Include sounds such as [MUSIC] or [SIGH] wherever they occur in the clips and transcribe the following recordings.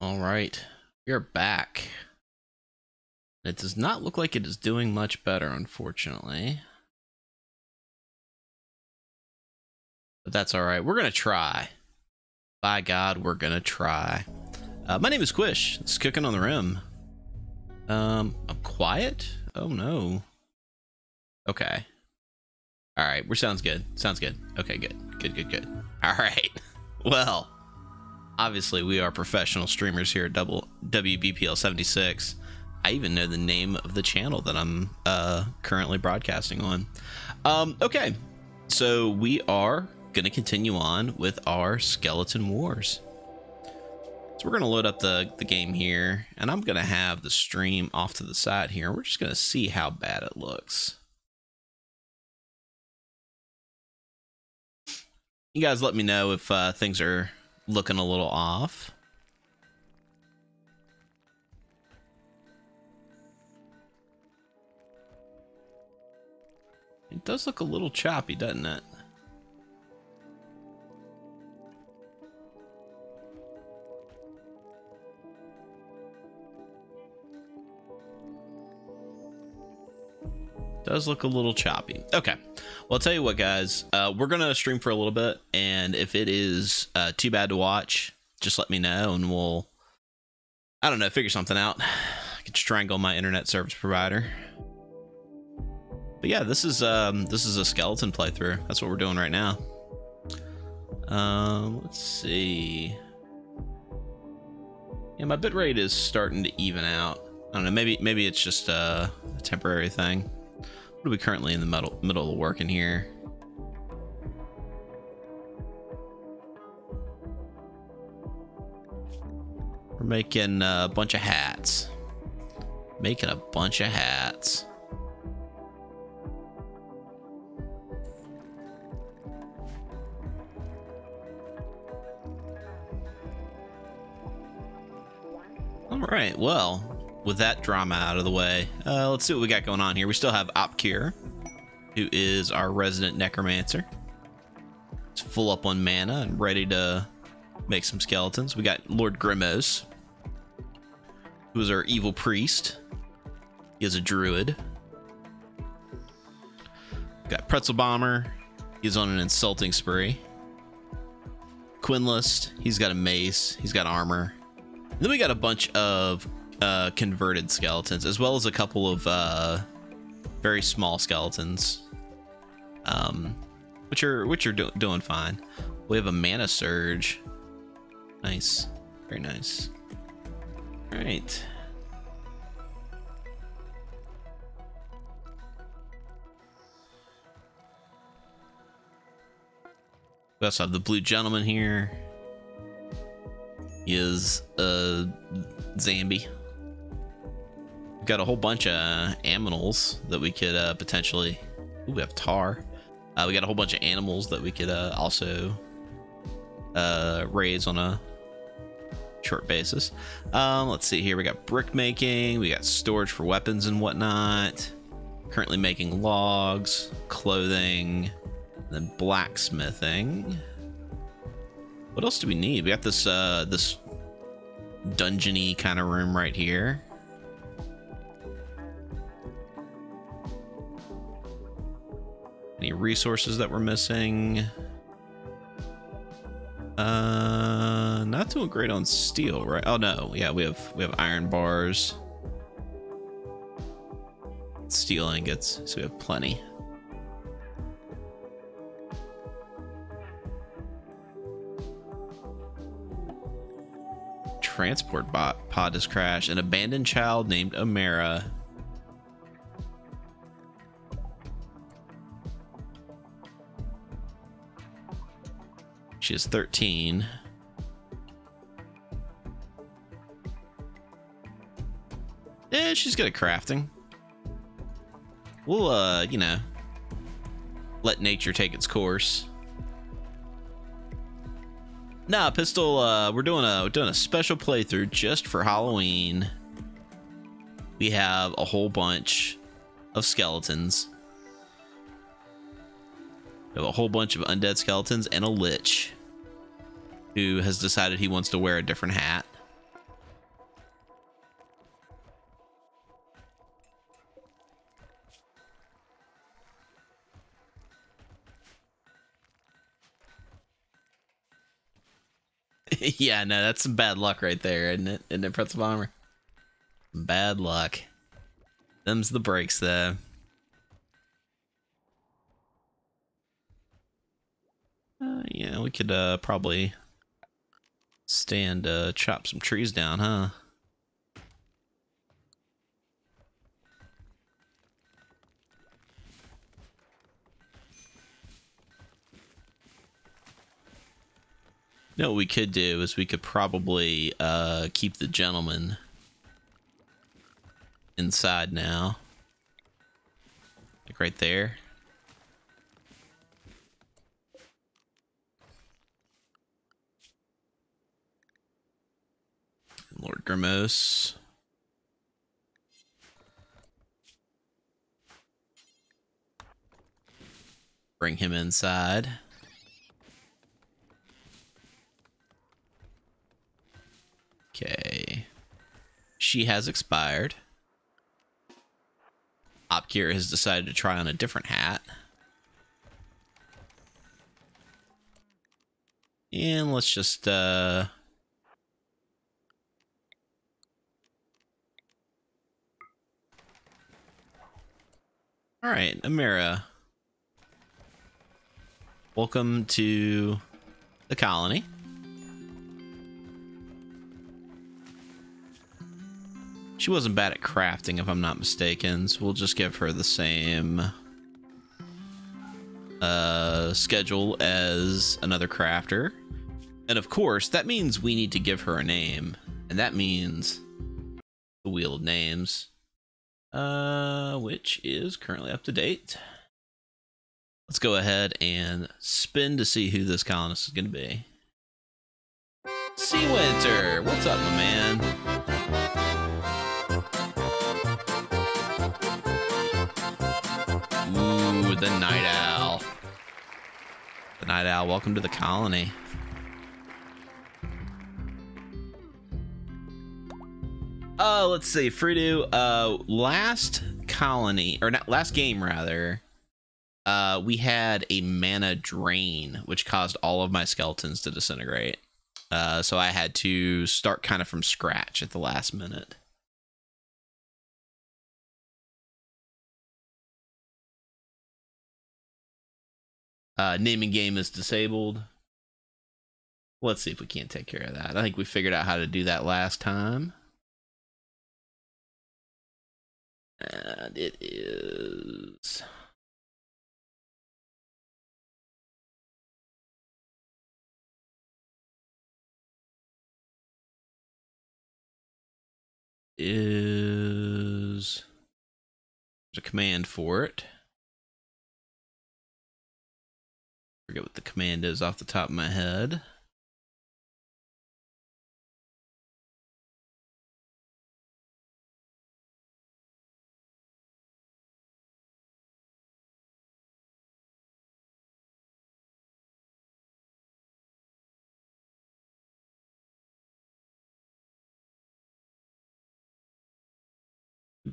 All right, we are back. It does not look like it is doing much better, unfortunately. But that's all right. We're going to try. By God, we're going to try. Uh, my name is Quish. It's Cooking on the Rim. Um, I'm quiet? Oh, no. Okay. All right, we're sounds good. Sounds good. Okay, good. Good, good, good. All right. [LAUGHS] Well, obviously we are professional streamers here at Double WBPL 76. I even know the name of the channel that I'm uh, currently broadcasting on. Um, okay, so we are going to continue on with our Skeleton Wars. So we're going to load up the, the game here, and I'm going to have the stream off to the side here. We're just going to see how bad it looks. You guys let me know if uh, things are looking a little off. It does look a little choppy, doesn't it? Does look a little choppy. Okay. Well, I'll tell you what, guys. Uh, we're going to stream for a little bit. And if it is uh, too bad to watch, just let me know and we'll, I don't know, figure something out. [SIGHS] I can strangle my internet service provider. But yeah, this is um, this is a skeleton playthrough. That's what we're doing right now. Um, let's see. Yeah, my bitrate is starting to even out. I don't know. Maybe maybe it's just a temporary thing. What are we currently in the middle, middle of working here? We're making a bunch of hats. Making a bunch of hats. All right, well, with that drama out of the way, uh, let's see what we got going on here. We still have Opkir, who is our resident necromancer. It's full up on mana and ready to make some skeletons. We got Lord Grimos, who is our evil priest. He is a druid. We got Pretzel Bomber. He's on an insulting spree. Quinlist. He's got a mace. He's got armor. And then we got a bunch of uh, converted skeletons, as well as a couple of uh, very small skeletons, um, which are which are do doing fine. We have a mana surge. Nice, very nice. All right. We also have the blue gentleman here. He is a Zambi got a whole bunch of aminals that we could uh, potentially. Ooh, we have tar. Uh, we got a whole bunch of animals that we could uh, also uh, raise on a short basis. Um, let's see here. We got brick making. We got storage for weapons and whatnot. Currently making logs, clothing, then blacksmithing. What else do we need? We got this uh, this dungeony kind of room right here. Any resources that we're missing? Uh, not doing great on steel, right? Oh no, yeah, we have we have iron bars, steel ingots, so we have plenty. Transport bot pod has crashed. An abandoned child named Amara She is 13. Yeah, she's good at crafting. We'll, uh, you know, let nature take its course. Nah, pistol. Uh, we're doing a we're doing a special playthrough just for Halloween. We have a whole bunch of skeletons. We have a whole bunch of undead skeletons and a lich who has decided he wants to wear a different hat. [LAUGHS] yeah, no, that's some bad luck right there, isn't it? Isn't it, of Bomber? Bad luck. Them's the breaks, though. Uh, yeah, we could uh, probably stand uh, chop some trees down, huh? Know what we could do is we could probably uh, keep the gentleman inside now. Like right there. Lord Grimos. Bring him inside. Okay. She has expired. Opkir has decided to try on a different hat. And let's just, uh... Alright, Amira. Welcome to the colony. She wasn't bad at crafting, if I'm not mistaken, so we'll just give her the same uh, schedule as another crafter. And of course, that means we need to give her a name, and that means the Wheel of Names, uh, which is currently up to date. Let's go ahead and spin to see who this colonist is going to be. Sea Winter, what's up, my man? Ooh, the Night Owl. The Night Owl, welcome to the colony. Oh, let's see, Frudu. Uh, last colony or not last game rather. Uh, we had a mana drain, which caused all of my skeletons to disintegrate. Uh, so I had to start kind of from scratch at the last minute. Uh, naming game is disabled. Let's see if we can't take care of that. I think we figured out how to do that last time. And it is... Is... There's a command for it. forget what the command is off the top of my head.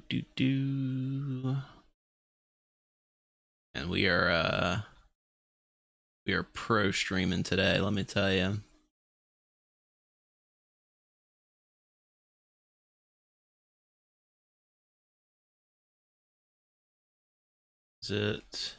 Do do. And we are uh we are pro streaming today, let me tell you. Is it?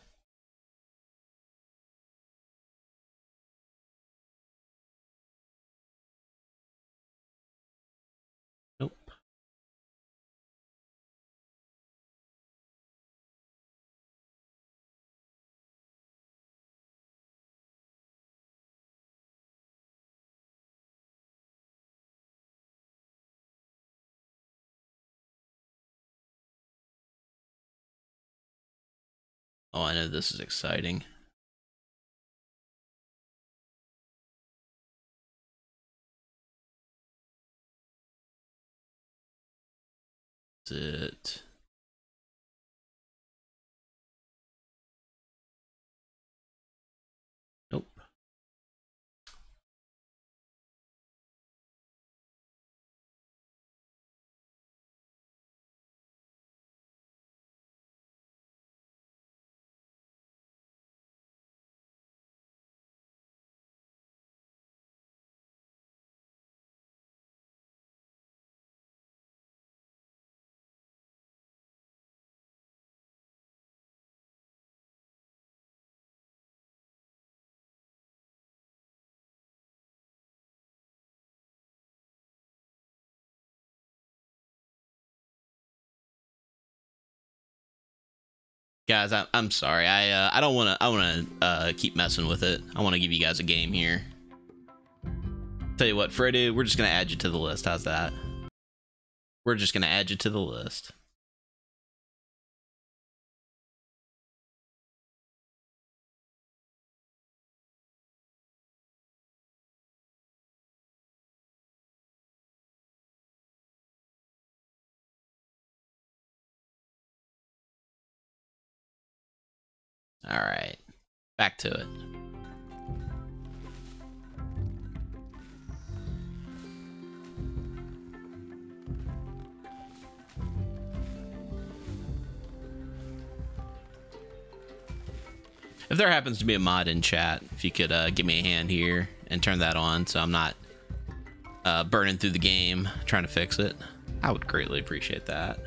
Oh, I know this is exciting. Is it? Guys, I, I'm sorry. I uh, I don't want to. I want to uh, keep messing with it. I want to give you guys a game here. Tell you what, Freddy, we're just gonna add you to the list. How's that? We're just gonna add you to the list. All right, back to it. If there happens to be a mod in chat, if you could uh, give me a hand here and turn that on so I'm not uh, burning through the game trying to fix it, I would greatly appreciate that.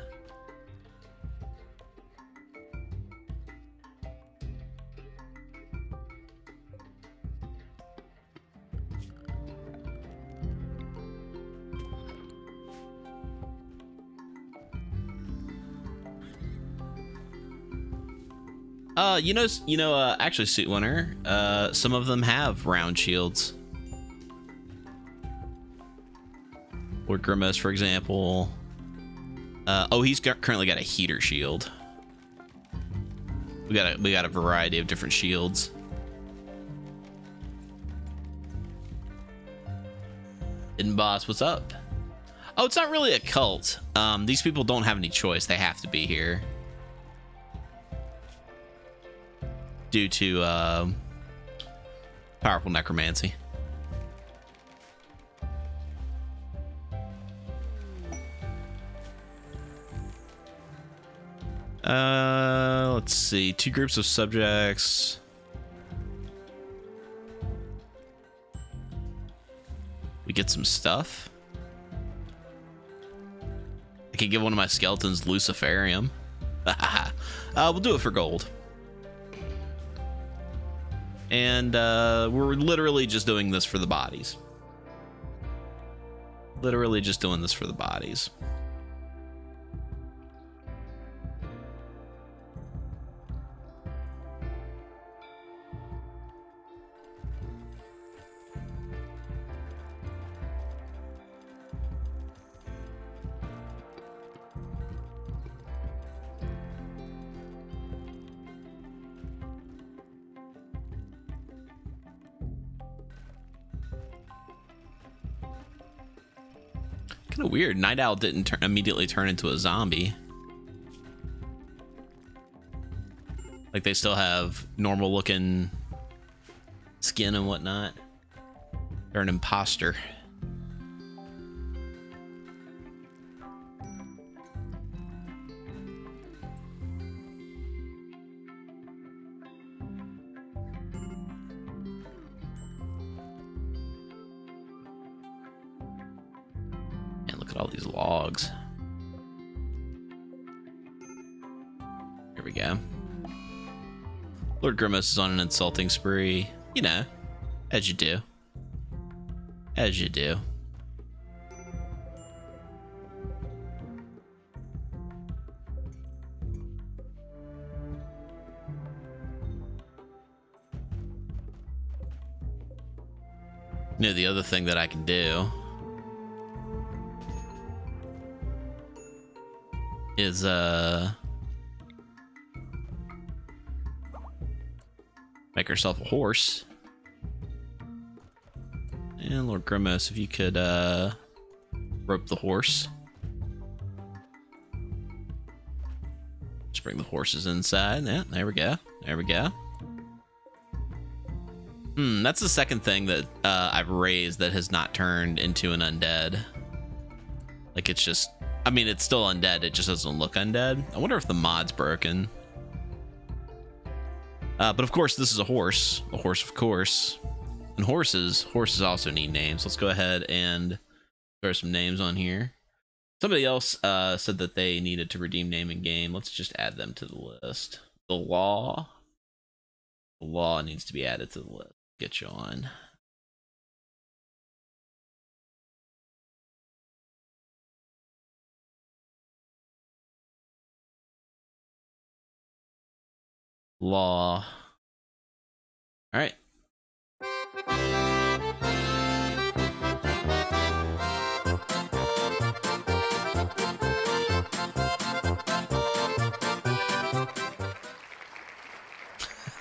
Uh, you know, you know, uh, actually, suit winner. Uh, some of them have round shields. Lord Grimace, for example. Uh, oh, he's got, currently got a heater shield. We got a we got a variety of different shields. Hidden boss, what's up? Oh, it's not really a cult. Um, these people don't have any choice; they have to be here. Due to uh, powerful necromancy. Uh, let's see. Two groups of subjects. We get some stuff. I can give one of my skeletons Luciferium. [LAUGHS] uh, we'll do it for gold and uh, we're literally just doing this for the bodies. Literally just doing this for the bodies. Night Owl didn't immediately turn into a zombie. Like they still have normal looking skin and whatnot. They're an imposter. All these logs. Here we go. Lord Grimace is on an insulting spree. You know, as you do. As you do. You know, the other thing that I can do is uh make herself a horse. And Lord Grimace, if you could uh rope the horse. Just bring the horses inside. Yeah, there we go. There we go. Hmm, that's the second thing that uh, I've raised that has not turned into an undead. Like it's just I mean, it's still undead. It just doesn't look undead. I wonder if the mod's broken. Uh, but of course, this is a horse. A horse, of course. And horses, horses also need names. Let's go ahead and throw some names on here. Somebody else uh, said that they needed to redeem name in game. Let's just add them to the list. The law. The law needs to be added to the list. Get you on. Law. All right.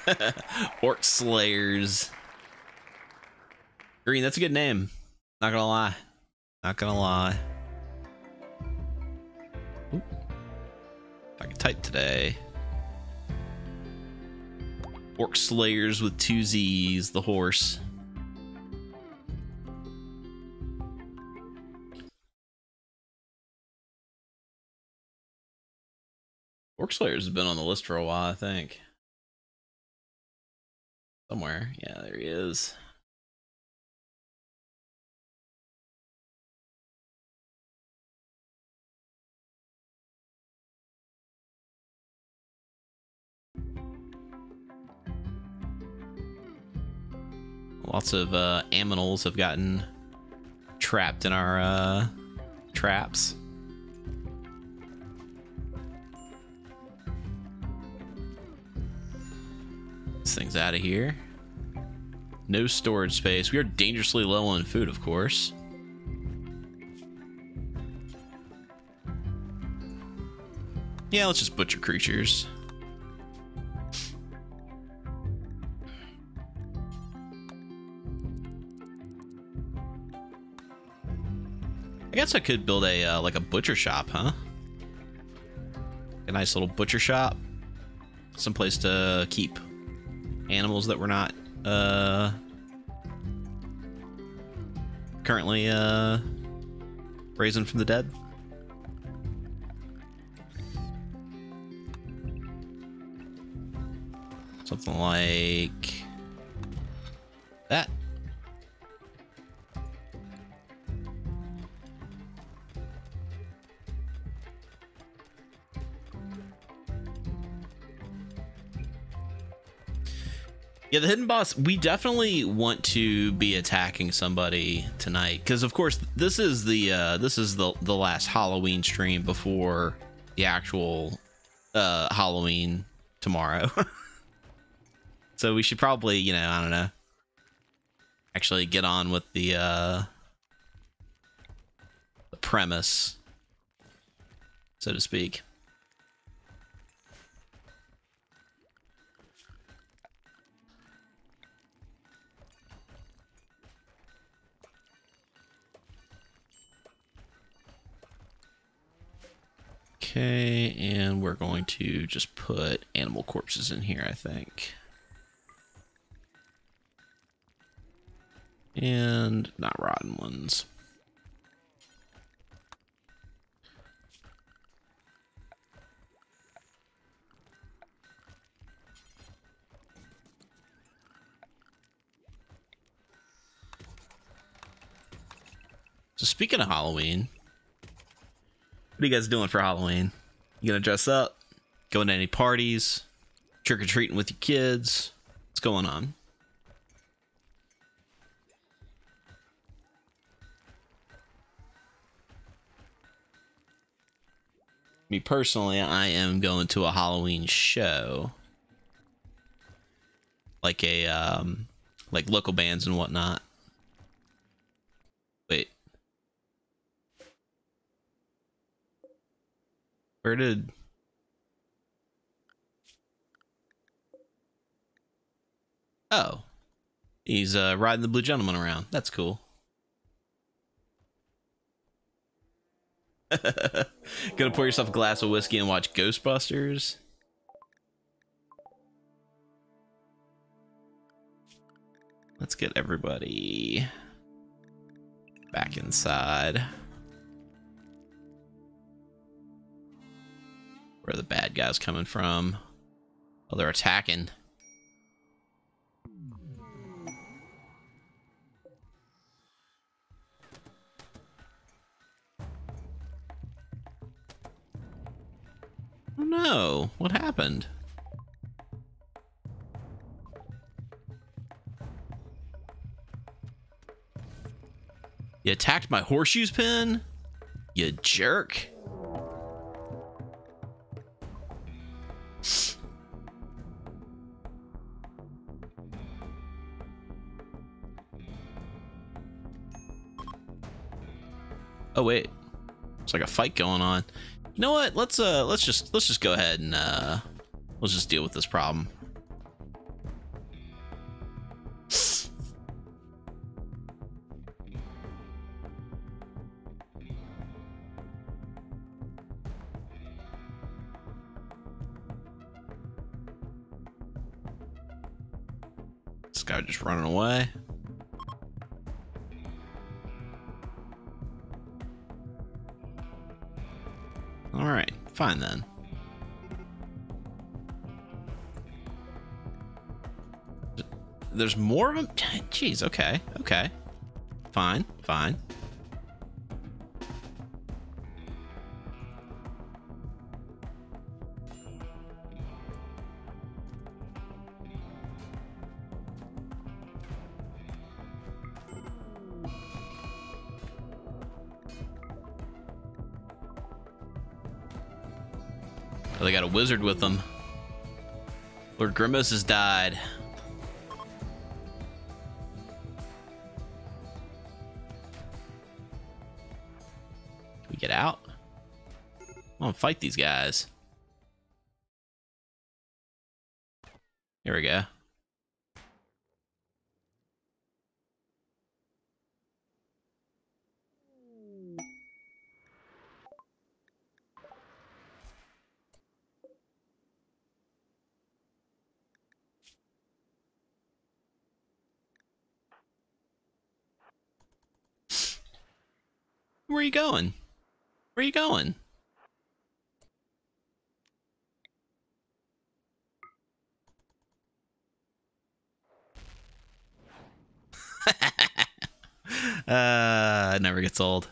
[LAUGHS] Orc Slayers. Green, that's a good name. Not gonna lie. Not gonna lie. If I can type today. Orc Slayers with two Z's, the horse. Orc Slayers has been on the list for a while, I think. Somewhere. Yeah, there he is. Lots of uh, aminals have gotten trapped in our uh, traps. This thing's out of here. No storage space. We are dangerously low on food, of course. Yeah, let's just butcher creatures. Guess I could build a uh, like a butcher shop, huh? A nice little butcher shop, someplace to keep animals that we're not uh, currently uh, raising from the dead. Something like that. Yeah, the hidden boss. We definitely want to be attacking somebody tonight because, of course, this is the uh, this is the the last Halloween stream before the actual uh, Halloween tomorrow. [LAUGHS] so we should probably, you know, I don't know, actually get on with the uh, the premise, so to speak. Okay, and we're going to just put animal corpses in here, I think. And not rotten ones. So speaking of Halloween, what are you guys doing for Halloween? You gonna dress up? Going to any parties? Trick or treating with your kids? What's going on? Me personally, I am going to a Halloween show. Like a um like local bands and whatnot. Wait. Where did... Oh. He's uh, riding the Blue Gentleman around. That's cool. [LAUGHS] Gonna pour yourself a glass of whiskey and watch Ghostbusters? Let's get everybody back inside. Where the bad guys coming from? Oh, they're attacking. Oh no, what happened? You attacked my horseshoes pin? You jerk. Oh wait. It's like a fight going on. You know what? Let's uh let's just let's just go ahead and uh let's just deal with this problem. This guy just running away. All right, fine then. There's more of them? Jeez, okay, okay. Fine, fine. With them. Lord Grimos has died. We get out? I'm gonna fight these guys. Here we go. Where are you going? Where are you going? Gets old.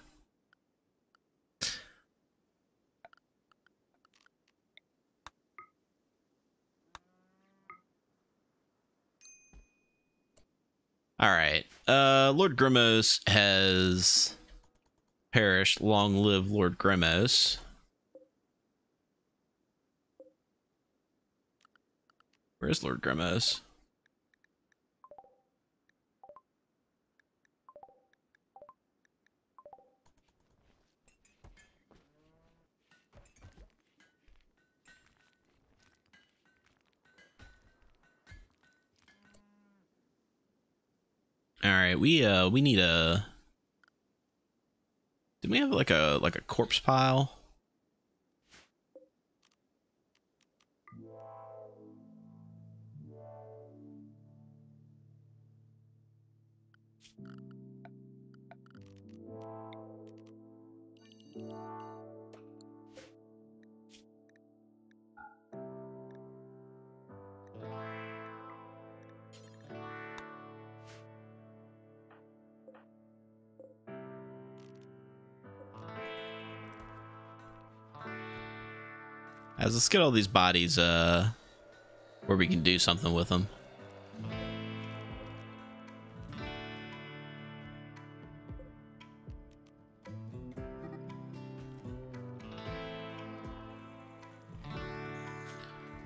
All right. Uh, Lord Grimos has perished. Long live Lord Grimos. Where's Lord Grimos? All right, we uh we need a did we have like a like a corpse pile? As let's get all these bodies uh where we can do something with them.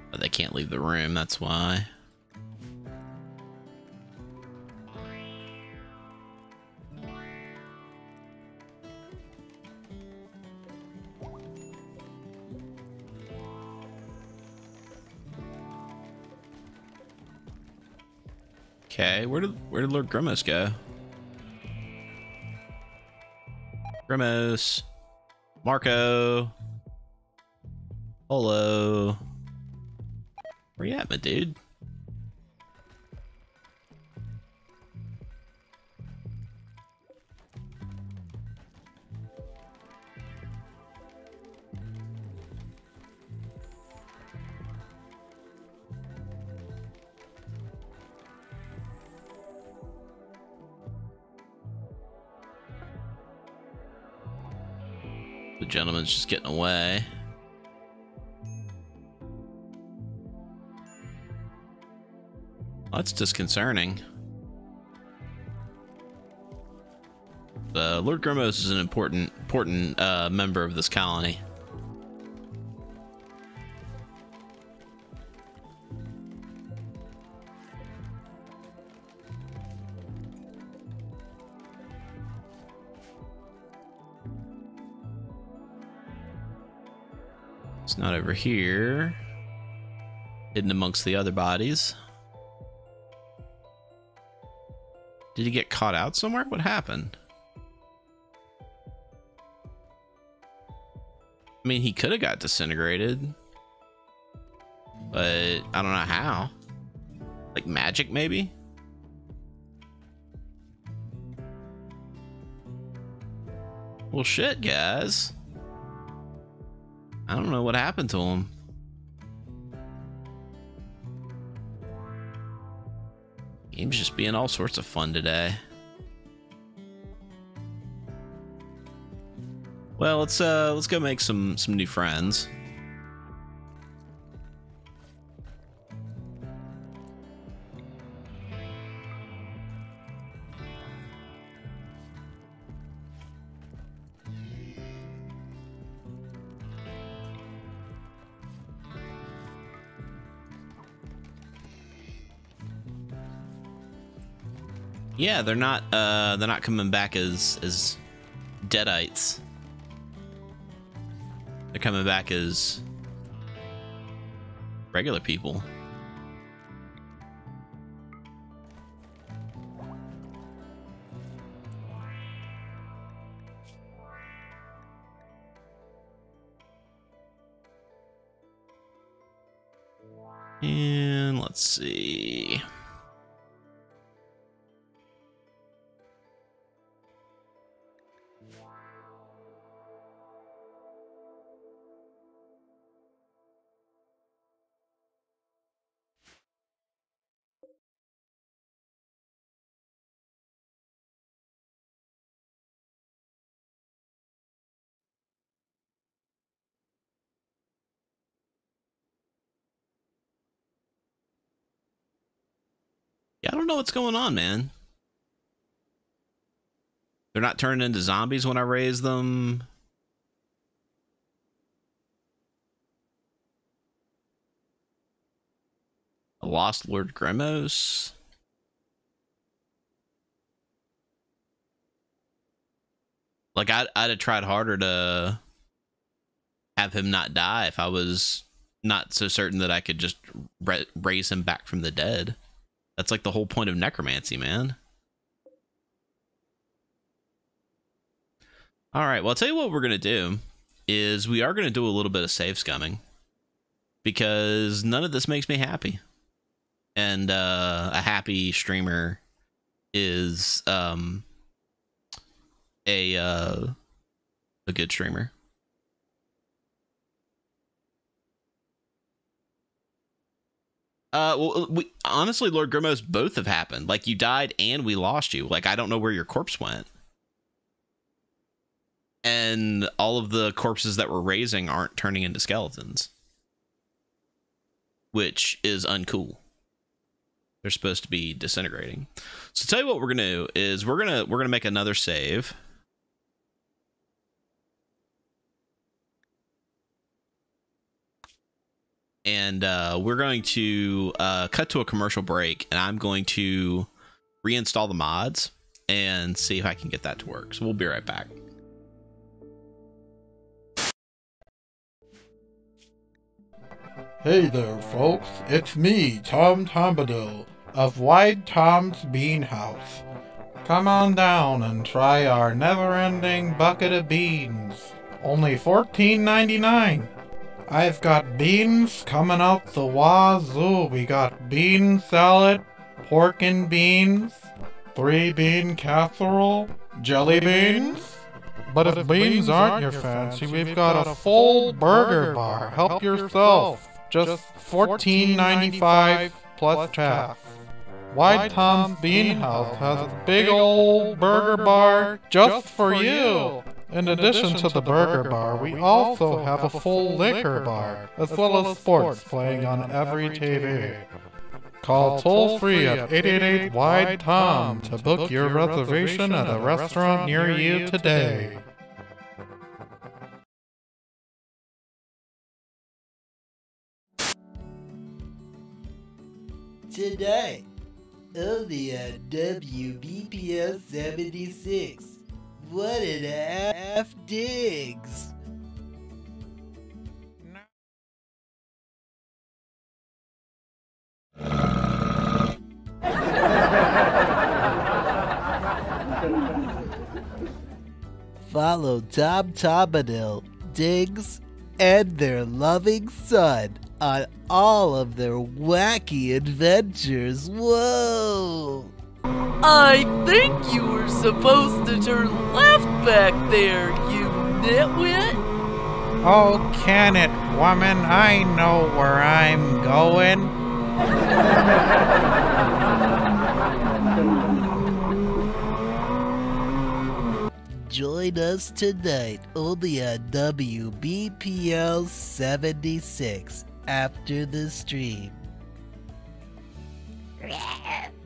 But they can't leave the room, that's why. Okay, where did where did Lord Grimos go? Grimos, Marco, Polo. Where you at, my dude? Gentleman's just getting away. That's disconcerting. Uh, Lord Grimos is an important important uh, member of this colony. It's not over here. Hidden amongst the other bodies. Did he get caught out somewhere? What happened? I mean, he could have got disintegrated. But I don't know how. Like magic, maybe? Well, shit, guys. I don't know what happened to him. Game's just being all sorts of fun today. Well, let's uh let's go make some some new friends. Yeah, they're not uh they're not coming back as as deadites. They're coming back as regular people. Know what's going on, man. They're not turning into zombies when I raise them. Lost Lord Grimos. Like I'd I'd have tried harder to have him not die if I was not so certain that I could just raise him back from the dead. That's like the whole point of necromancy, man. All right, well, I'll tell you what we're going to do is we are going to do a little bit of save scumming because none of this makes me happy. And uh, a happy streamer is um, a uh, a good streamer. Uh, well, we honestly, Lord Grimos, both have happened. Like you died and we lost you. Like I don't know where your corpse went, and all of the corpses that we're raising aren't turning into skeletons, which is uncool. They're supposed to be disintegrating. So tell you what we're gonna do is we're gonna we're gonna make another save. And uh, we're going to uh, cut to a commercial break, and I'm going to reinstall the mods and see if I can get that to work. So we'll be right back. Hey there, folks. It's me, Tom Tombadil of Wide Tom's Bean House. Come on down and try our never-ending bucket of beans. Only $14.99. I've got beans coming out the wazoo. We got bean salad, pork and beans, three bean casserole, jelly beans. But if beans aren't your fancy, we've got a full burger bar. Help yourself. Just $14.95 plus tax. Wide Tom's Bean House has a big old burger bar just for you. In addition to the burger bar, we also have a full liquor bar, as well as sports playing on every TV. Call toll free at 888 Wide Tom to book your reservation at a restaurant near you today. Today, only on WBPS 76. What an F digs. Follow Tom Tomadil, Diggs, and their loving son on all of their wacky adventures. Whoa! I think you were supposed to turn left back there, you nitwit. Oh, can it, woman? I know where I'm going. Join us tonight only on uh, WBPL 76 after the stream. [LAUGHS]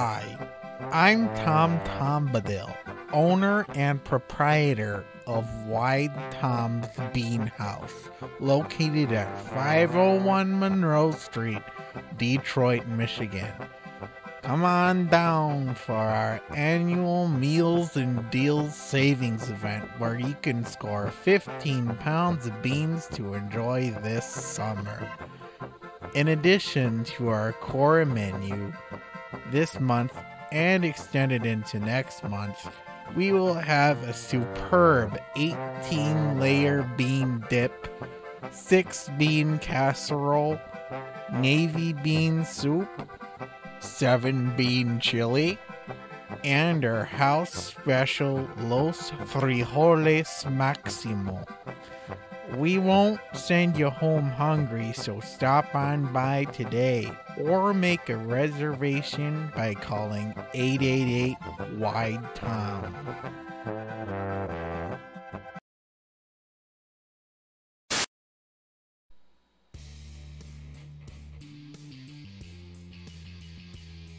Hi, I'm Tom Tombadil, owner and proprietor of Wide Tom's Bean House, located at 501 Monroe Street, Detroit, Michigan. Come on down for our annual Meals and Deals Savings event where you can score 15 pounds of beans to enjoy this summer. In addition to our core menu, this month and extended into next month, we will have a superb 18 layer bean dip, 6 bean casserole, navy bean soup, 7 bean chili, and our house special Los Frijoles Maximo. We won't send you home hungry, so stop on by today or make a reservation by calling 888 Wide Tom.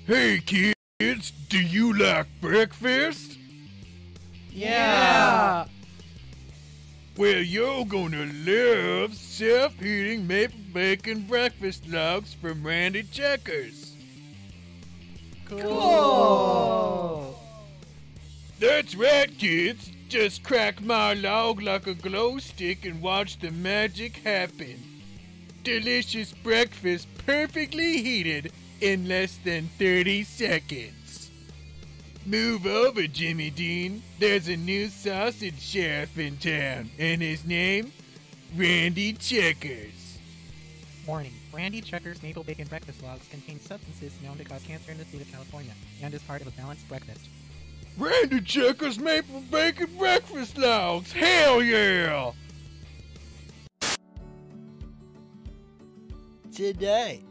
Hey kids, do you like breakfast? Yeah! Well, you're gonna love self-heating maple bacon breakfast logs from Randy Checkers. Cool! That's right, kids. Just crack my log like a glow stick and watch the magic happen. Delicious breakfast perfectly heated in less than 30 seconds. Move over, Jimmy Dean. There's a new sausage sheriff in town, and his name? Randy Checkers. Warning. Randy Checker's Maple Bacon Breakfast Logs contain substances known to cause cancer in the state of California and is part of a balanced breakfast. Randy Checkers Maple Bacon Breakfast Logs! Hell yeah! Today,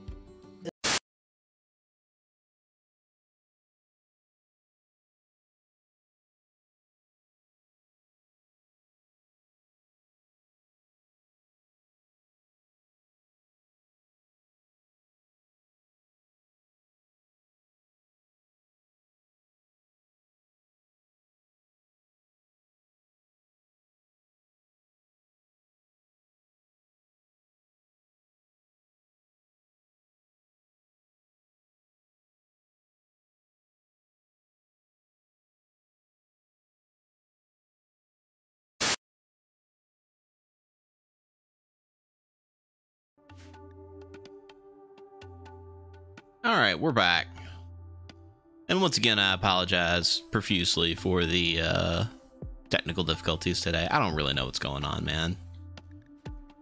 All right, we're back. And once again, I apologize profusely for the uh, technical difficulties today. I don't really know what's going on, man.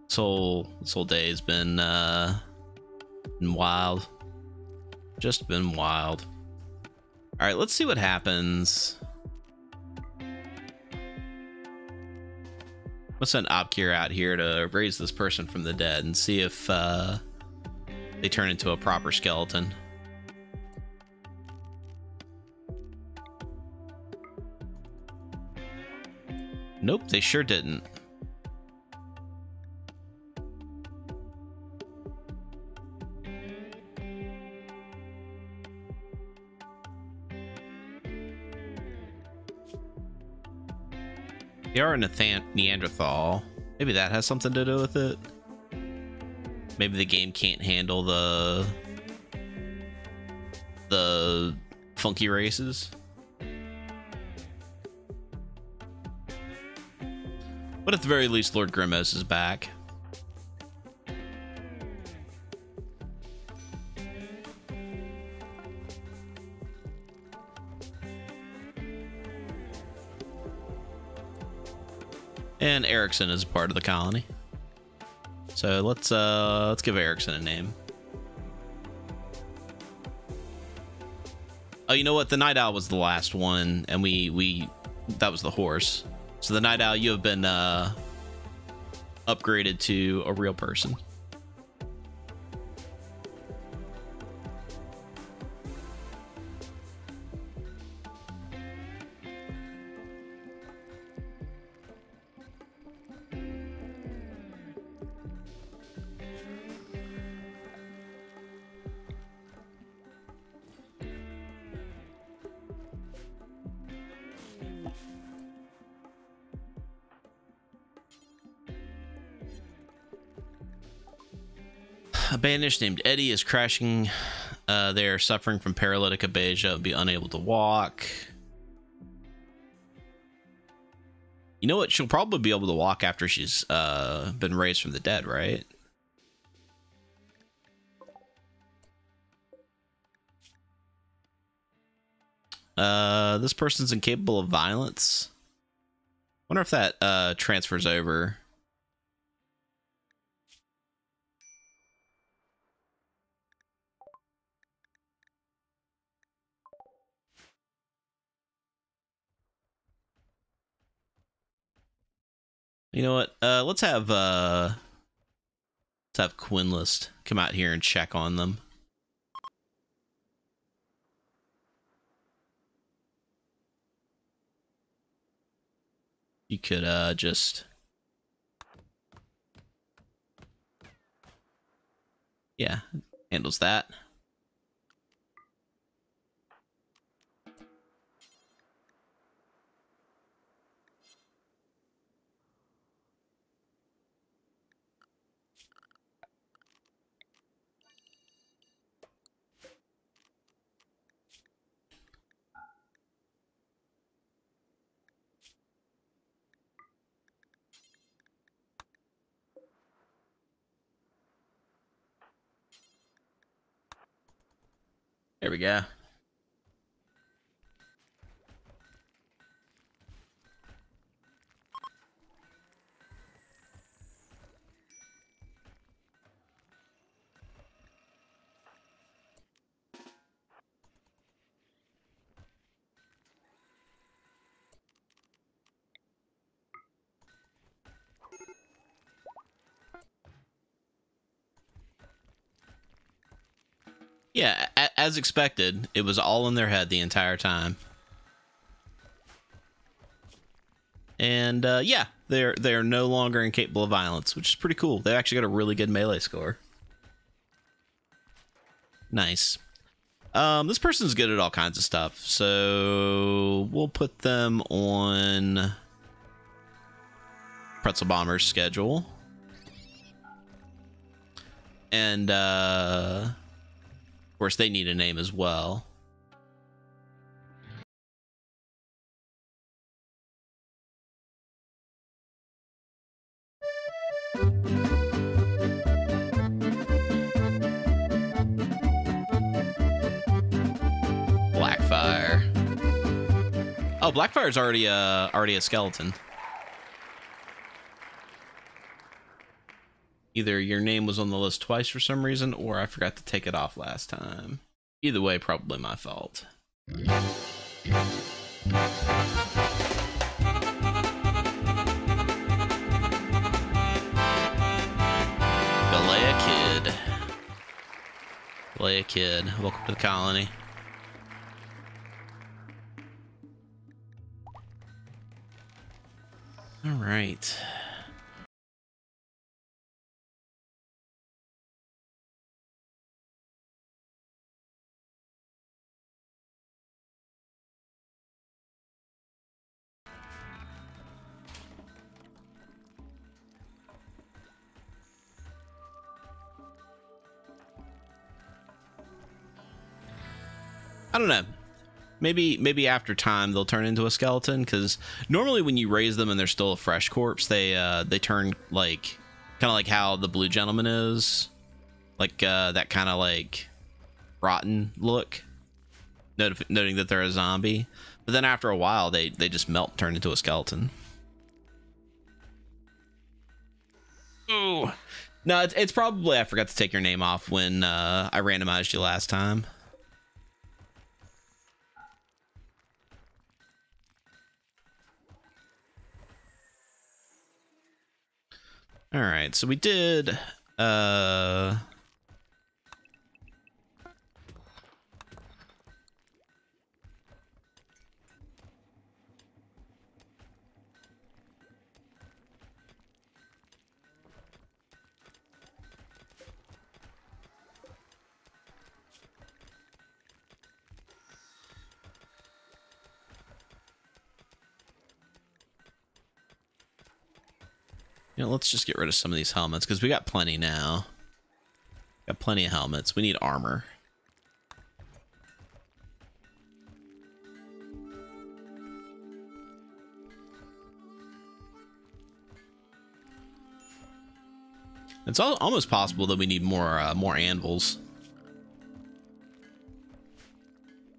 This whole this whole day has been uh, been wild. Just been wild. All right, let's see what happens. Let's send Opkir out here to raise this person from the dead and see if uh, they turn into a proper skeleton. Nope, they sure didn't. They are a Neanderthal. Maybe that has something to do with it maybe the game can't handle the the funky races. But at the very least, Lord Grimmos is back. And Erickson is part of the colony. So let's uh let's give Erickson a name. Oh, you know what? The night owl was the last one, and we we that was the horse. So the night owl, you have been uh upgraded to a real person. Named Eddie is crashing. Uh, they are suffering from paralytic abasia, be unable to walk. You know what? She'll probably be able to walk after she's uh, been raised from the dead, right? Uh, this person's incapable of violence. Wonder if that uh, transfers over. You know what? Uh, let's have uh, let's have Quinlist come out here and check on them. You could uh just yeah handles that. There we go. Yeah, as expected, it was all in their head the entire time. And uh, yeah, they're they're no longer incapable of violence, which is pretty cool. They actually got a really good melee score. Nice. Um, this person's good at all kinds of stuff, so we'll put them on Pretzel Bomber's schedule. And uh of course, they need a name as well. Blackfire. Oh, Blackfire's already a already a skeleton. Either your name was on the list twice for some reason, or I forgot to take it off last time. Either way, probably my fault. Galea Kid. Galea Kid, welcome to the colony. All right. I don't know. Maybe maybe after time they'll turn into a skeleton because normally when you raise them and they're still a fresh corpse, they uh, they turn like kind of like how the blue gentleman is, like uh, that kind of like rotten look, notif- noting that they're a zombie. But then after a while, they they just melt, turn into a skeleton. Ooh. No, it's, it's probably I forgot to take your name off when uh, I randomized you last time. All right, so we did uh You know, let's just get rid of some of these helmets because we got plenty now. Got plenty of helmets. We need armor. It's al almost possible that we need more uh, more anvils.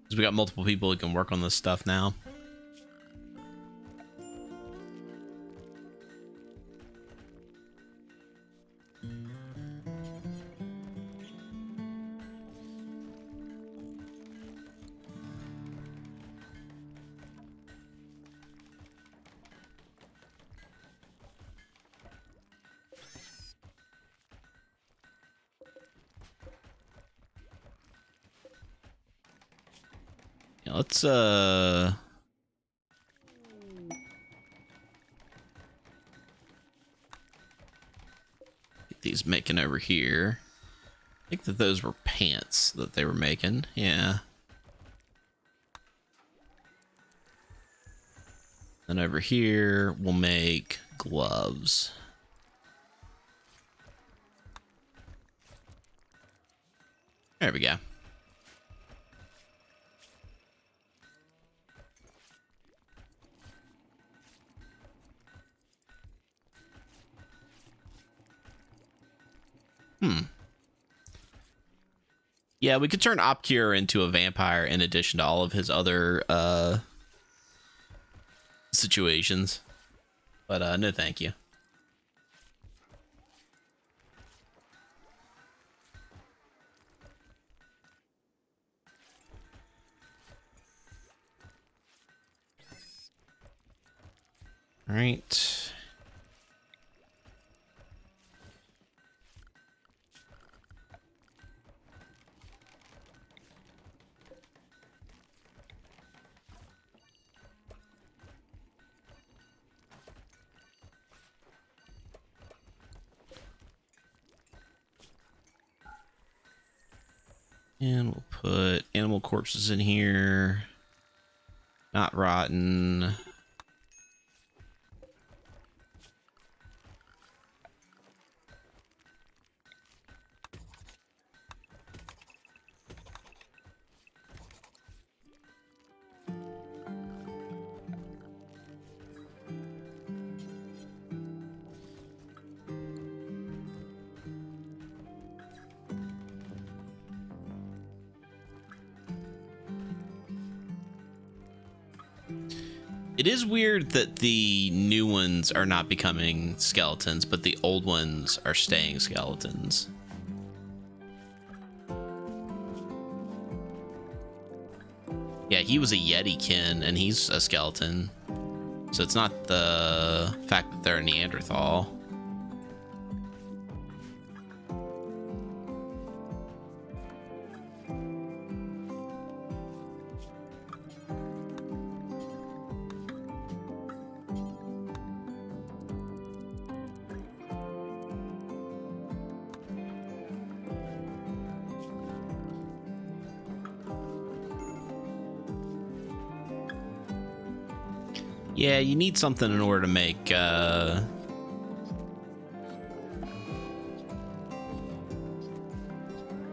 Because we got multiple people who can work on this stuff now. Let's uh get these making over here. I think that those were pants that they were making. Yeah. Then over here, we'll make gloves. There we go. Yeah, we could turn Opcure into a vampire in addition to all of his other uh situations. But uh no thank you. All right. Corpses in here. Not rotten. It is weird that the new ones are not becoming skeletons, but the old ones are staying skeletons. Yeah, he was a Yttakin, and he's a skeleton. So it's not the fact that they're a Neanderthal. Yeah, you need something in order to make uh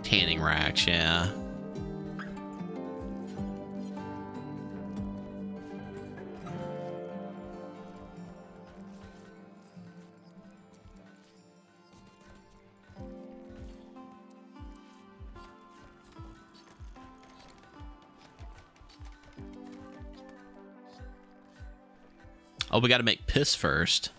tanning racks, yeah. Oh, we got to make piss first.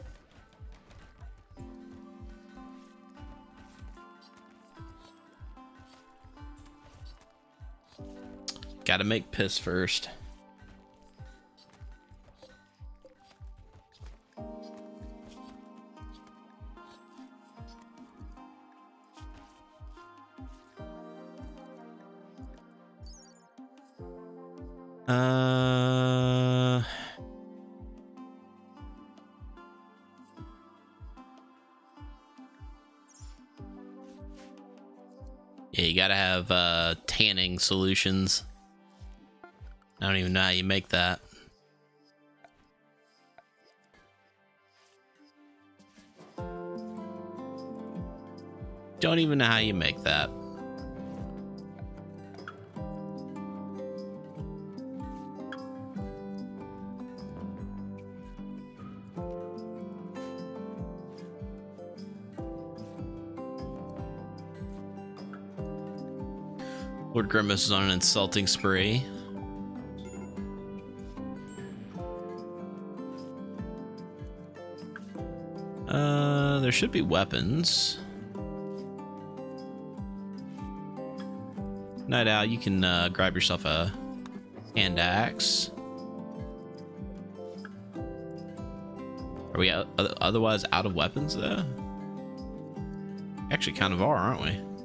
Got to make piss first. Solutions. I don't even know how you make that. Don't even know how you make that. Lord Grimace is on an insulting spree. Uh, there should be weapons. Night Owl, you can uh, grab yourself a hand axe. Are we o- otherwise out of weapons, though? Actually, kind of are, aren't we?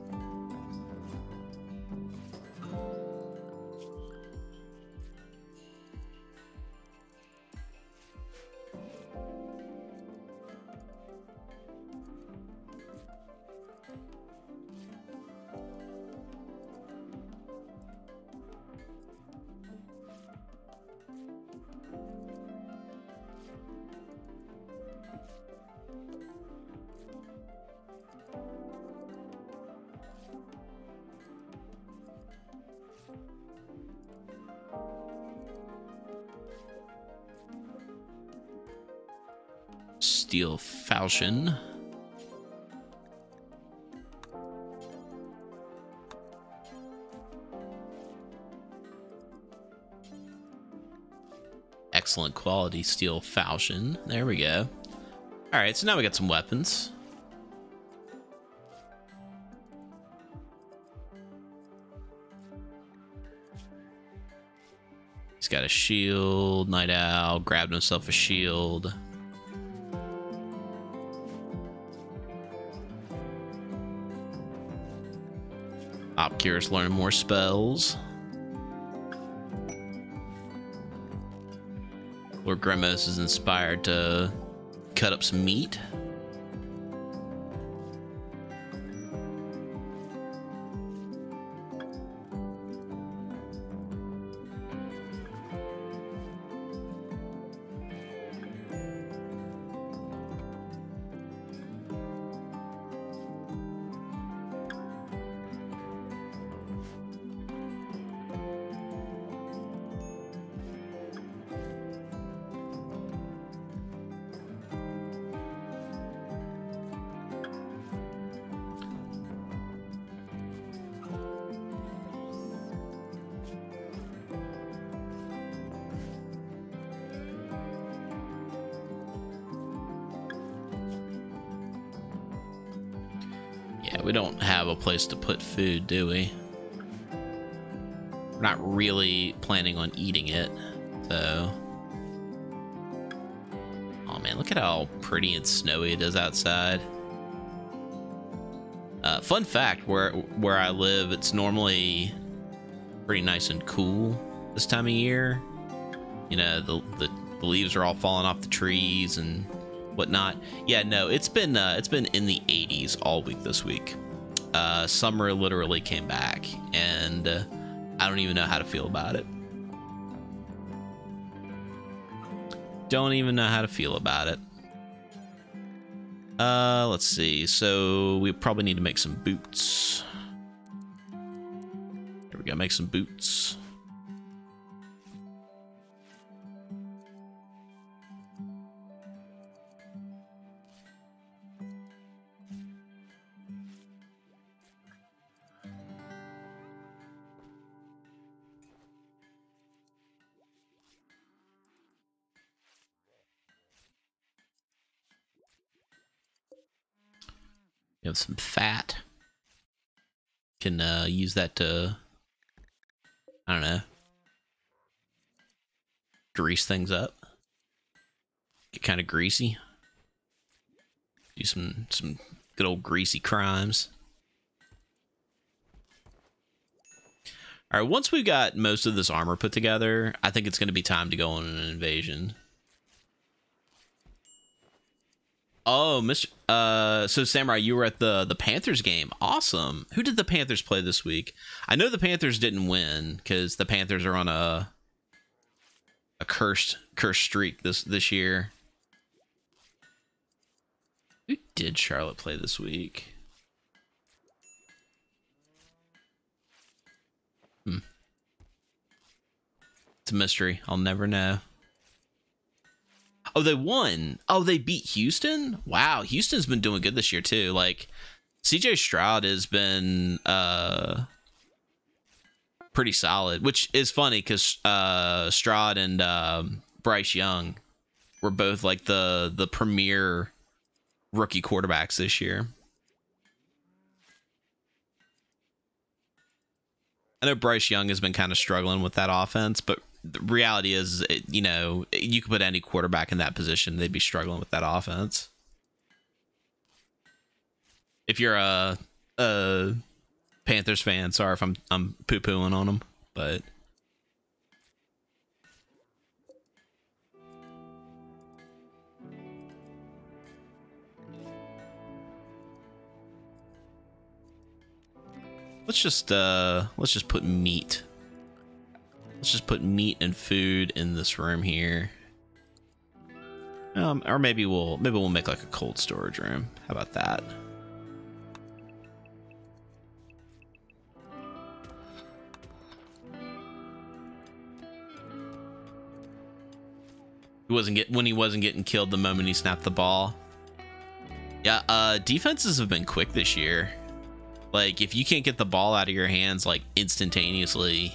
Excellent quality steel falchion. There we go. All right, so now we got some weapons. He's got a shield. Night Owl grabbed himself a shield. Opcurus learning more spells. Lord Grimace is inspired to cut up some meat. Yeah, we don't have a place to put food, do we? We're not really planning on eating it, so. Oh man, look at how pretty and snowy it is outside. Uh, fun fact: where where I live, it's normally pretty nice and cool this time of year. You know, the the, the leaves are all falling off the trees and whatnot. Yeah, no, it's been uh, it's been in the 80s all week this week. Uh, summer literally came back, and uh, I don't even know how to feel about it. Don't even know how to feel about it. Uh, let's see. So we probably need to make some boots. Here we go. Make some boots. Have some fat. Can uh, use that to, I don't know, grease things up. Get kind of greasy. Do some some good old greasy crimes. All right, once we've got most of this armor put together, I think it's going to be time to go on an invasion. Oh, Mr. Uh, so Samurai, you were at the the Panthers game. Awesome. Who did the Panthers play this week? I know the Panthers didn't win because the Panthers are on a a cursed cursed streak this this year. Who did Charlotte play this week? Hmm. It's a mystery. I'll never know. Oh, they won. Oh, they beat Houston. Wow, Houston's been doing good this year too. Like CJ Stroud has been uh pretty solid, which is funny because uh Stroud and um, Bryce Young were both like the the premier rookie quarterbacks this year. I know Bryce Young has been kind of struggling with that offense, but the reality is, you know, you could put any quarterback in that position, they'd be struggling with that offense. If you're a, a Panthers fan, sorry if I'm I'm poo pooing on them, but let's just uh let's just put meat Let's just put meat and food in this room here. Um, or maybe we'll maybe we'll make like a cold storage room. How about that? He wasn't get when he wasn't getting killed the moment he snapped the ball. Yeah, uh defenses have been quick this year. Like if you can't get the ball out of your hands like instantaneously,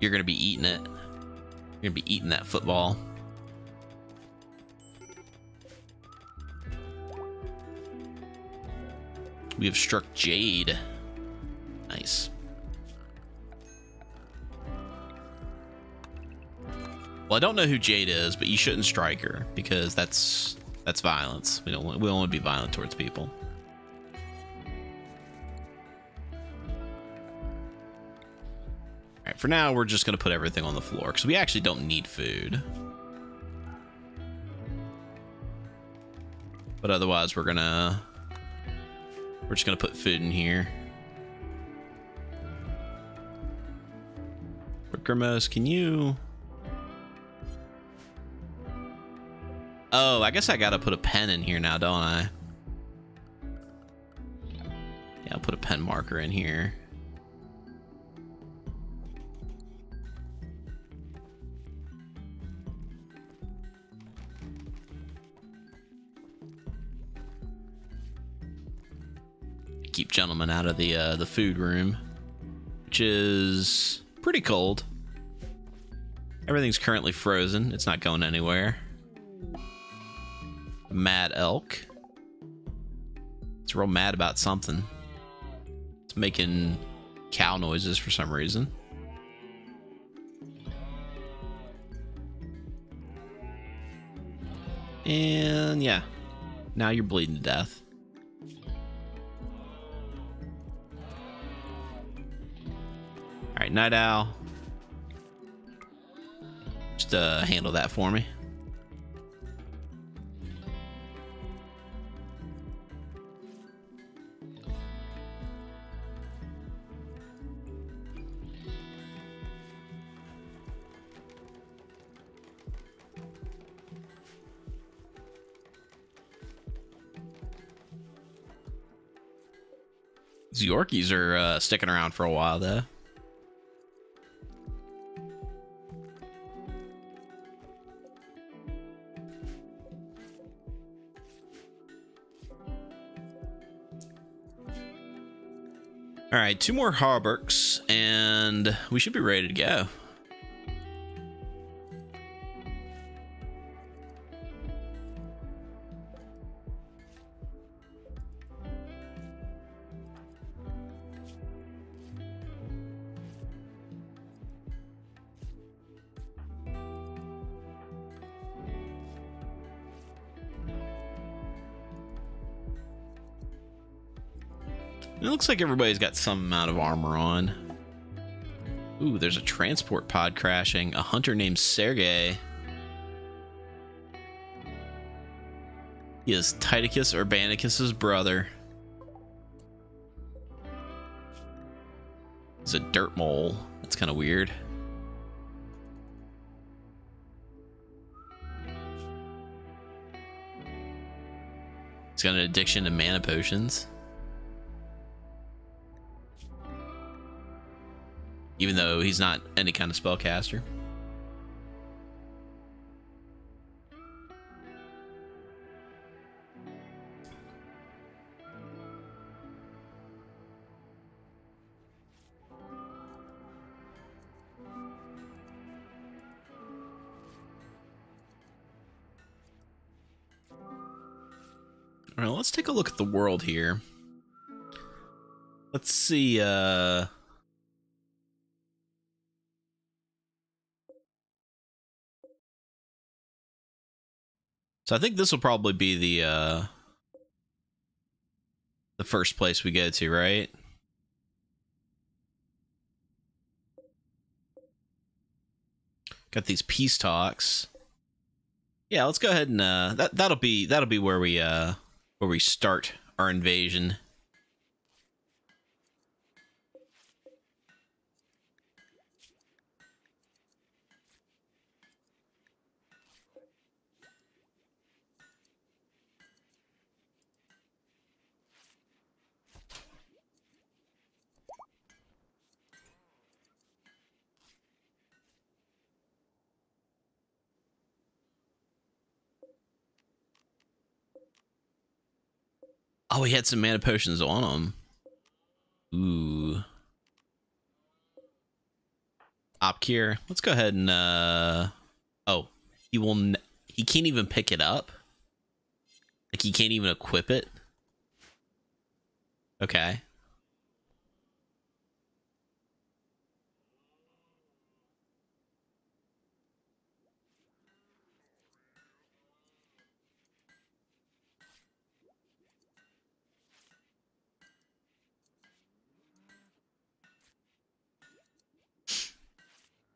you're to be eating it. You're to be eating that football. We have struck Jade. Nice. Well, I don't know who Jade is, but you shouldn't strike her because that's that's violence. We don't want, we don't want to be violent towards people. For now, we're just going to put everything on the floor because we actually don't need food. But otherwise, we're going to... We're just going to put food in here. But Grimos, can you... Oh, I guess I got to put a pen in here now, don't I? Yeah, I'll put a pen marker in here. Keep gentlemen out of the uh, the food room, which is pretty cold. Everything's currently frozen. It's not going anywhere. Mad elk. It's real mad about something. It's making cow noises for some reason. And yeah, now you're bleeding to death. Right, Night Owl. Just uh, handle that for me. Yorkies are uh, sticking around for a while, though. All right, two more hauberks, and we should be ready to go. Looks like everybody's got some amount of armor on. Ooh, there's a transport pod crashing. A hunter named Sergey. He is Titicus Urbanicus's brother. He's a dirt mole. That's kind of weird. He's got an addiction to mana potions. Even though he's not any kind of spellcaster. All right, let's take a look at the world here. Let's see, uh... So I think this will probably be the, uh... The first place we go to, right? Got these peace talks. Yeah, let's go ahead and, uh... That, that'll be, that'll be where we, uh where we start our invasion. Oh, he had some mana potions on him. Ooh. Opkir. Let's go ahead and uh oh, he will he can't even pick it up. Like he can't even equip it. Okay.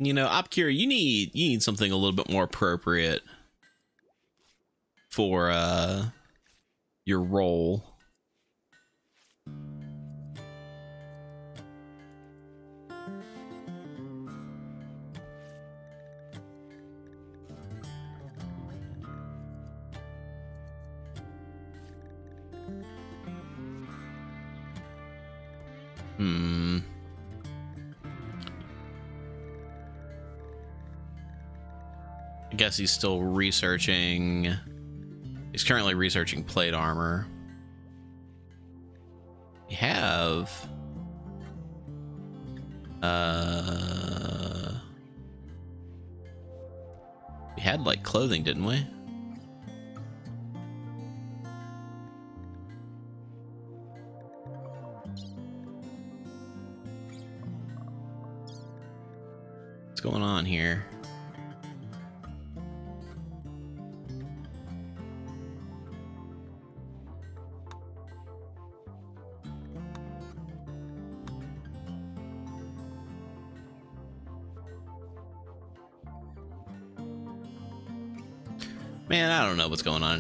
You know, Opkir, you need you need something a little bit more appropriate for uh your role. Guess he's still researching. He's currently researching plate armor. We have. Uh. We had like clothing, didn't we? What's going on here?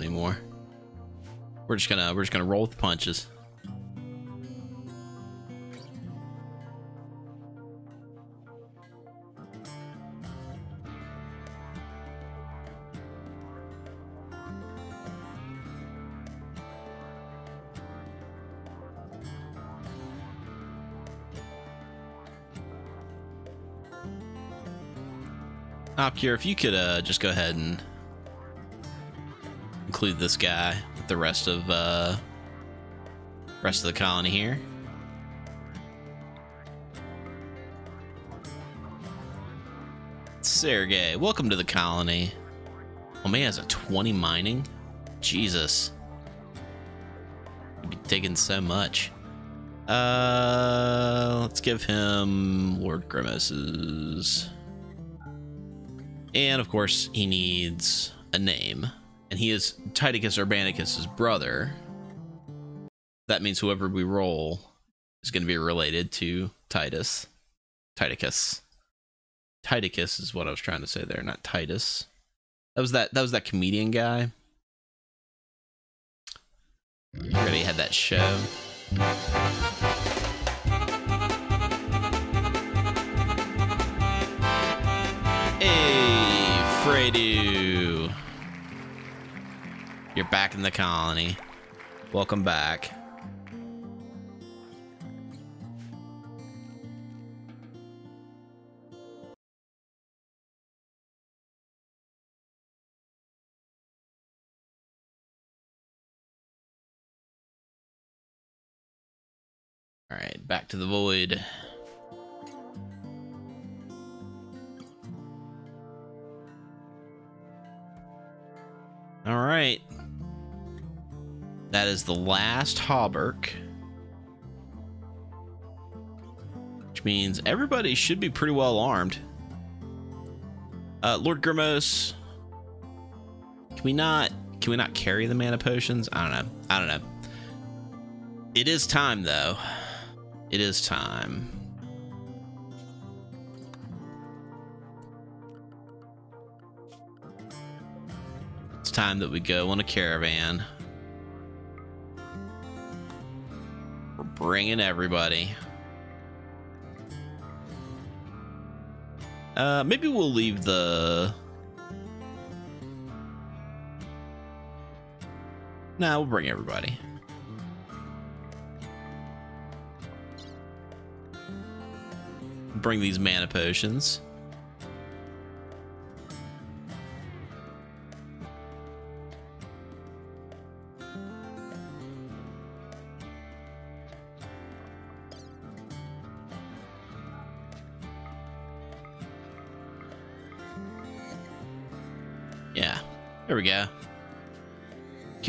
Anymore. We're just gonna we're just gonna roll with punches. Opcure, if you could uh, just go ahead and include this guy with the rest of uh rest of the colony here. Sergey, welcome to the colony. Oh man, has a 20 mining? Jesus. You'd be taking so much. Uh let's give him Lord Grimace's. And of course, he needs a name and he is Titicus Urbanicus's brother. That means whoever we roll is going to be related to Titus. Titicus. Titicus is what I was trying to say there, not Titus. That was that that was that comedian guy. Already had that show. You're back in the colony. Welcome back. All right, back to the void. All right. That is the last Hauberk. Which means everybody should be pretty well armed. Uh, Lord Grimos, can we not can we not carry the mana potions? I don't know. I don't know. It is time though. It is time. It's time that we go on a caravan. Bringing everybody. Uh, maybe we'll leave the. Nah, we'll bring everybody. Bring these mana potions.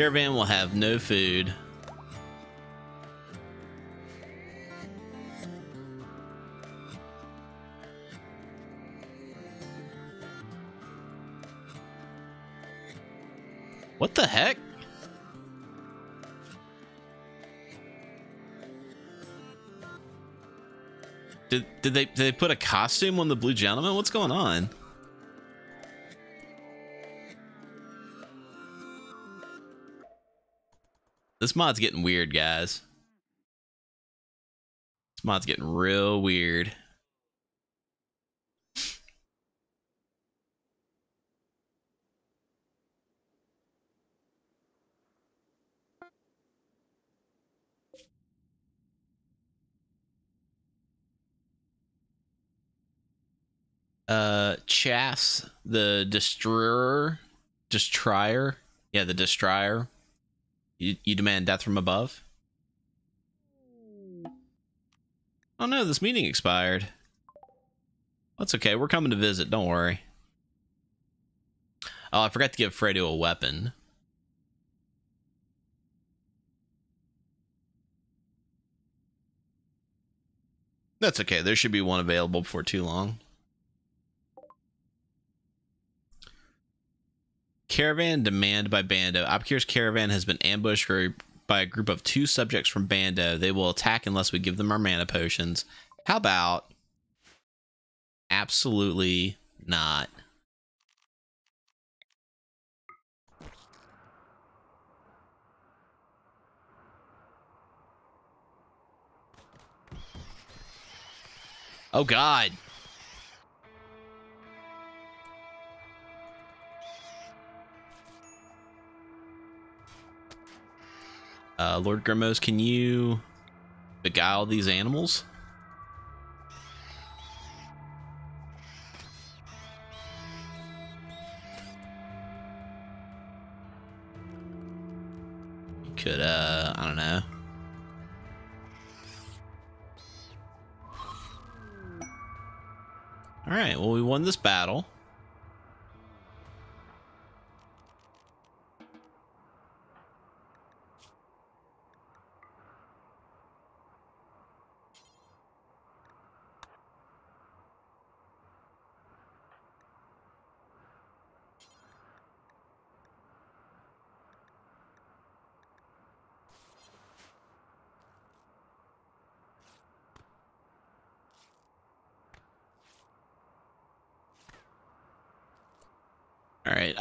The caravan will have no food. What the heck? Did, did they did they put a costume on the blue gentleman? What's going on? This mod's getting weird, guys. This mod's getting real weird. Uh, Chass, the destroyer, destroyer, yeah, the destroyer. You, you demand death from above? Oh no, this meeting expired. That's okay, we're coming to visit, don't worry. Oh, I forgot to give Fredo a weapon. That's okay, there should be one available before too long. Caravan demand by Bando. Abkir's caravan has been ambushed by a group of two subjects from Bando. They will attack unless we give them our mana potions. How about absolutely not? Oh god. Uh, Lord Grimos, can you beguile these animals? You could, uh, I don't know. Alright, well, we won this battle.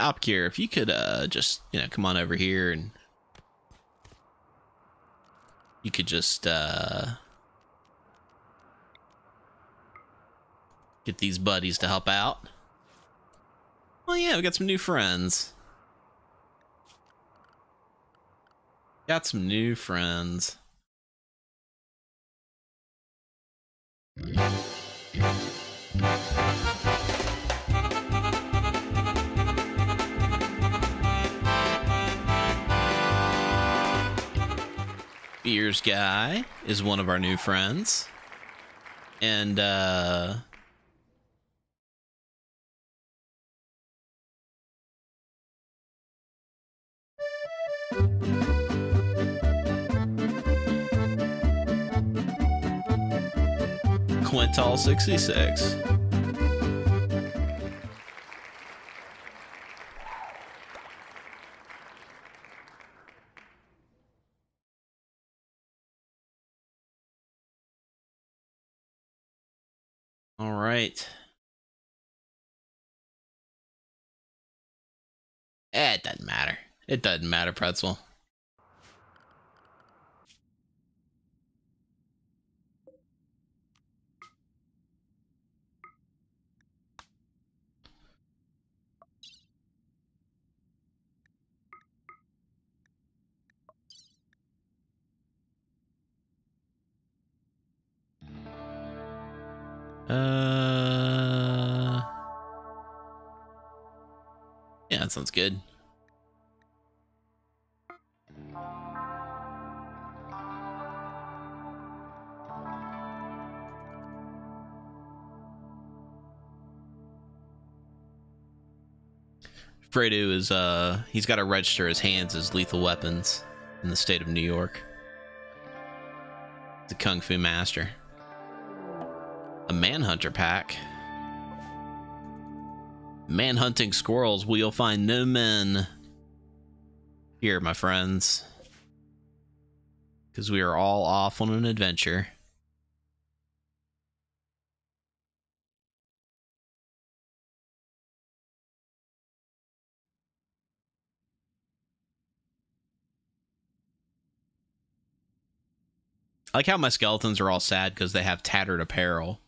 Opcure, if you could uh just, you know, come on over here and you could just uh get these buddies to help out. Well, yeah, we got some new friends. Got some new friends. Beers guy is one of our new friends. And uh Quintal 66. Right. Eh, it doesn't matter. It doesn't matter, Pretzel. Uh, yeah, that sounds good. Fredo is uh he's got to register his hands as lethal weapons in the state of New York. The Kung Fu Master. A manhunter pack. Manhunting squirrels where you'll find no men. Here, my friends. Because we are all off on an adventure. I like how my skeletons are all sad because they have tattered apparel.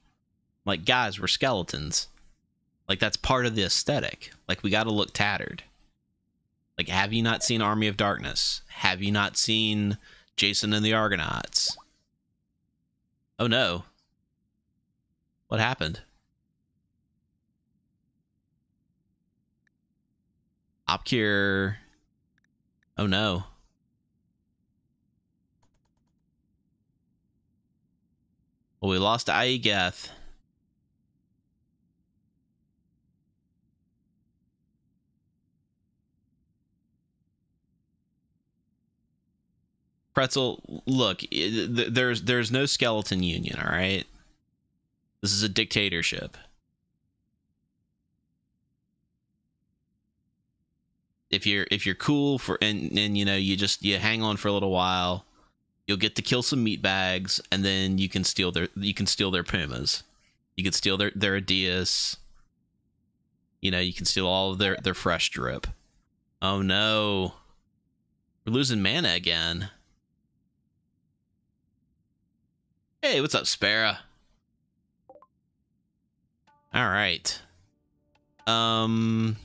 Like, guys, we're skeletons. Like, that's part of the aesthetic. Like, we got to look tattered. Like, have you not seen Army of Darkness? Have you not seen Jason and the Argonauts? Oh no. What happened? Opcure. Oh no. Well, we lost Aegeth. Pretzel, look, there's there's no skeleton union, all right? This is a dictatorship. If you're if you're cool for and and you know you just you hang on for a little while, you'll get to kill some meat bags, and then you can steal their you can steal their pumas, you can steal their their Adidas. You know you can steal all of their their fresh drip. Oh no, we're losing mana again. Hey, what's up, Sparrow? All right. Um.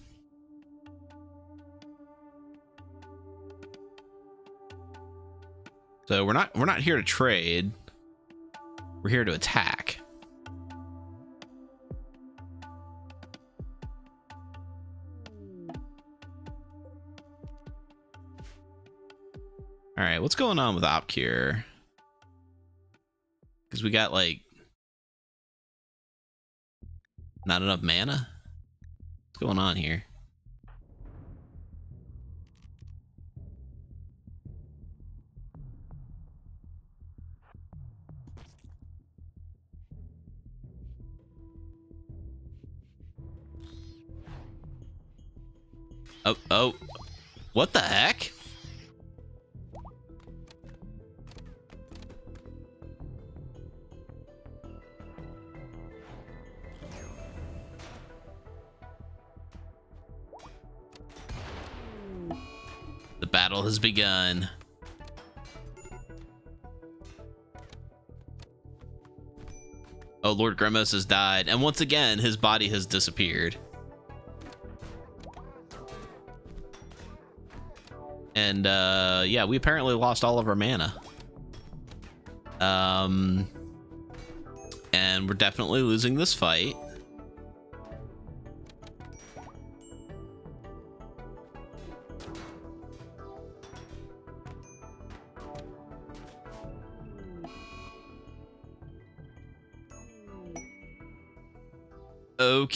So we're not we're not here to trade. We're here to attack. All right, what's going on with Opcure? Because we got like not enough mana. What's going on here? Oh, oh. What the heck? Lord Grimos has died, and once again, his body has disappeared. And uh, yeah, we apparently lost all of our mana. Um, and we're definitely losing this fight.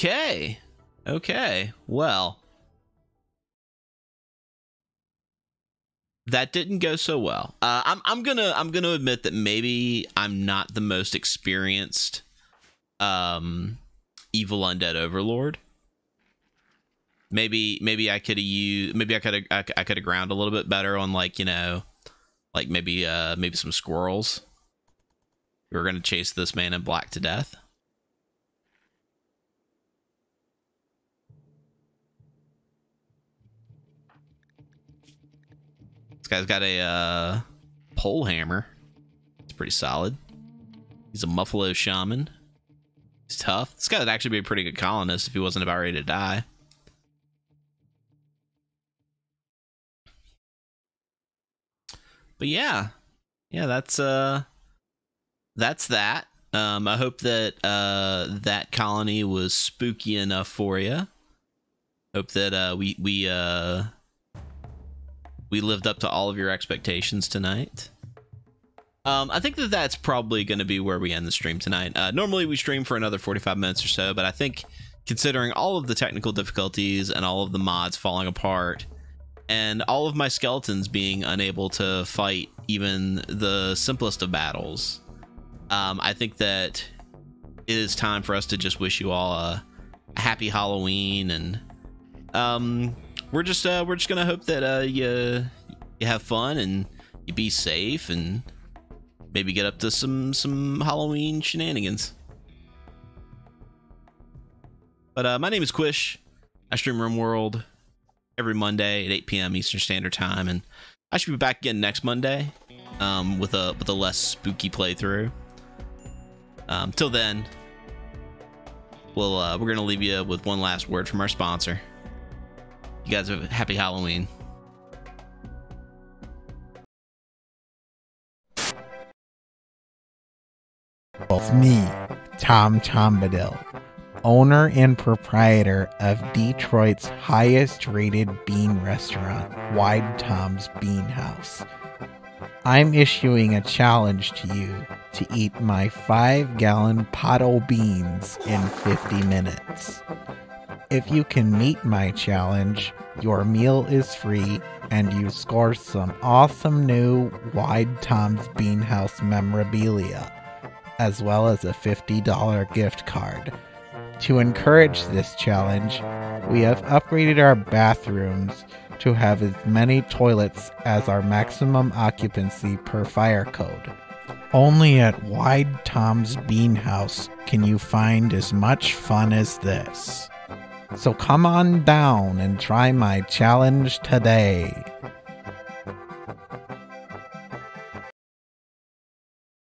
Okay. Okay. Well, that didn't go so well. Uh, I'm I'm gonna I'm gonna admit that maybe I'm not the most experienced um evil undead overlord. Maybe maybe I could have used maybe I could have I, could have ground a little bit better on like you know like maybe uh maybe some squirrels. We are gonna chase this man in black to death. Guy's got a uh, pole hammer. It's pretty solid. He's a Muffalo shaman. He's tough. This guy would actually be a pretty good colonist if he wasn't about ready to die. But yeah, yeah, that's uh, that's that. Um, I hope that uh that colony was spooky enough for you. Hope that uh we we uh we lived up to all of your expectations tonight. Um, I think that that's probably going to be where we end the stream tonight. Uh, normally we stream for another 45 minutes or so, but I think considering all of the technical difficulties and all of the mods falling apart and all of my skeletons being unable to fight even the simplest of battles, um, I think that it is time for us to just wish you all a happy Halloween and um, we're just uh, we're just gonna hope that uh, you you have fun and you be safe and maybe get up to some some Halloween shenanigans. But uh, my name is Quish. I stream Rimworld every Monday at 8 p.m. Eastern Standard Time, and I should be back again next Monday um, with a with a less spooky playthrough. Um, till then, we'll uh, we're gonna leave you with one last word from our sponsor. You guys have a happy Halloween. Both me, Tom Tombadil, owner and proprietor of Detroit's highest rated bean restaurant, Wide Tom's Bean House. I'm issuing a challenge to you to eat my five gallon pot o' beans in 50 minutes. If you can meet my challenge, your meal is free and you score some awesome new Wide Tom's Beanhouse memorabilia, as well as a $50 gift card. To encourage this challenge, we have upgraded our bathrooms to have as many toilets as our maximum occupancy per fire code. Only at Wide Tom's Beanhouse can you find as much fun as this. So come on down and try my challenge today.